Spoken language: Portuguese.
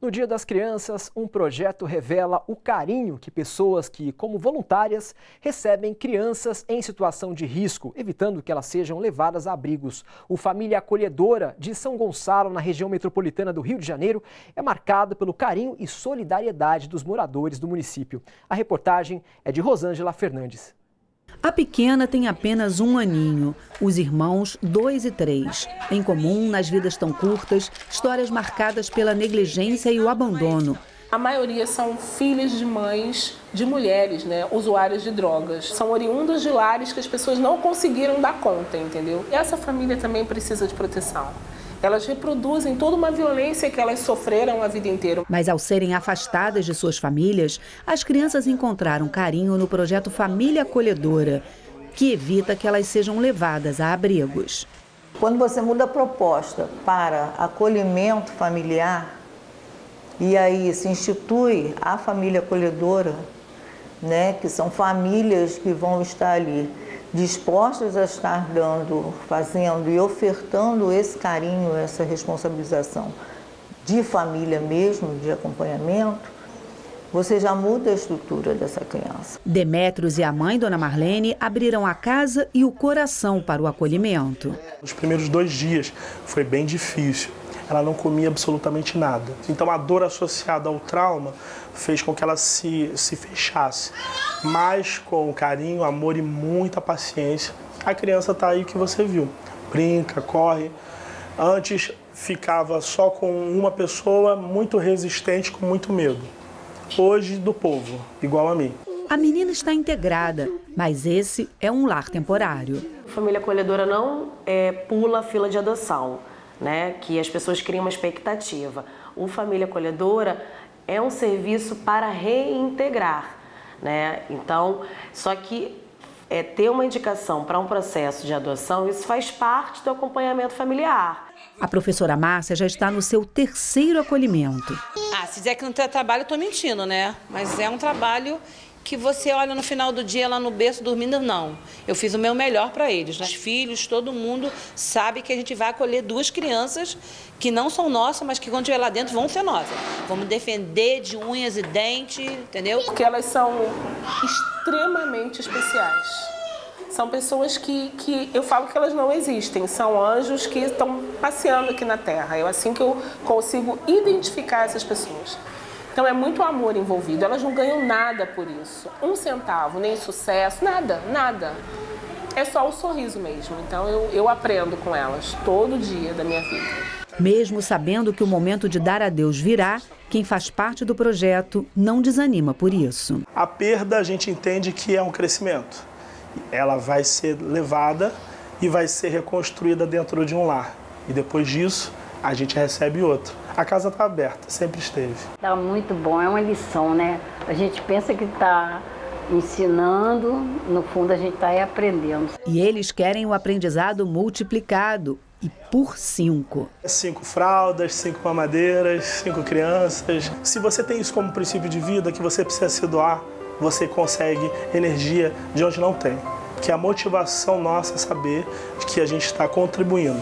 No Dia das Crianças, um projeto revela o carinho que pessoas que, como voluntárias, recebem crianças em situação de risco, evitando que elas sejam levadas a abrigos. O Família Acolhedora de São Gonçalo, na região metropolitana do Rio de Janeiro, é marcado pelo carinho e solidariedade dos moradores do município. A reportagem é de Rosângela Fernandes. A pequena tem apenas um aninho, os irmãos, dois e três. Em comum, nas vidas tão curtas, histórias marcadas pela negligência e o abandono. A maioria são filhas de mães de mulheres, né, usuárias de drogas. São oriundas de lares que as pessoas não conseguiram dar conta, entendeu? E essa família também precisa de proteção. Elas reproduzem toda uma violência que elas sofreram a vida inteira. Mas ao serem afastadas de suas famílias, as crianças encontraram carinho no projeto Família Acolhedora, que evita que elas sejam levadas a abrigos. Quando você muda a proposta para acolhimento familiar, e aí se institui a família acolhedora, né, que são famílias que vão estar ali dispostas a estar dando, fazendo e ofertando esse carinho, essa responsabilização de família mesmo, de acompanhamento, você já muda a estrutura dessa criança. Demétrios e a mãe, Dona Marlene, abriram a casa e o coração para o acolhimento. Os primeiros dois dias foi bem difícil. Ela não comia absolutamente nada. Então a dor associada ao trauma fez com que ela se, se fechasse. Mas com carinho, amor e muita paciência, a criança está aí que você viu. Brinca, corre. Antes ficava só com uma pessoa muito resistente, com muito medo. Hoje, do povo, igual a mim. A menina está integrada, mas esse é um lar temporário. A família acolhedora não é, pula a fila de adoção, né? que as pessoas criam uma expectativa. O Família Acolhedora é um serviço para reintegrar, né? Então, só que é, ter uma indicação para um processo de adoção, isso faz parte do acompanhamento familiar. A professora Márcia já está no seu terceiro acolhimento. Ah, se dizer que não tem trabalho, eu estou mentindo, né? Mas é um trabalho que você olha no final do dia lá no berço dormindo, não. Eu fiz o meu melhor para eles. Né? Os filhos, todo mundo sabe que a gente vai acolher duas crianças que não são nossas, mas que quando estiver lá dentro vão ser nossas. Vamos defender de unhas e dentes, entendeu? Porque elas são extremamente especiais. São pessoas que, que eu falo que elas não existem, são anjos que estão passeando aqui na Terra. É assim que eu consigo identificar essas pessoas. Então é muito amor envolvido. Elas não ganham nada por isso. Um centavo, nem sucesso, nada, nada. É só o sorriso mesmo. Então eu, eu aprendo com elas todo dia da minha vida. Mesmo sabendo que o momento de dar adeus virá, quem faz parte do projeto não desanima por isso. A perda a gente entende que é um crescimento. Ela vai ser levada e vai ser reconstruída dentro de um lar. E depois disso, a gente recebe outro. A casa está aberta, sempre esteve. Está muito bom, é uma lição, né? A gente pensa que está ensinando, no fundo a gente está aprendendo. E eles querem o aprendizado multiplicado e por cinco. Cinco fraldas, cinco mamadeiras, cinco crianças. Se você tem isso como princípio de vida, que você precisa se doar, você consegue energia de onde não tem. Que a motivação nossa é saber que a gente está contribuindo.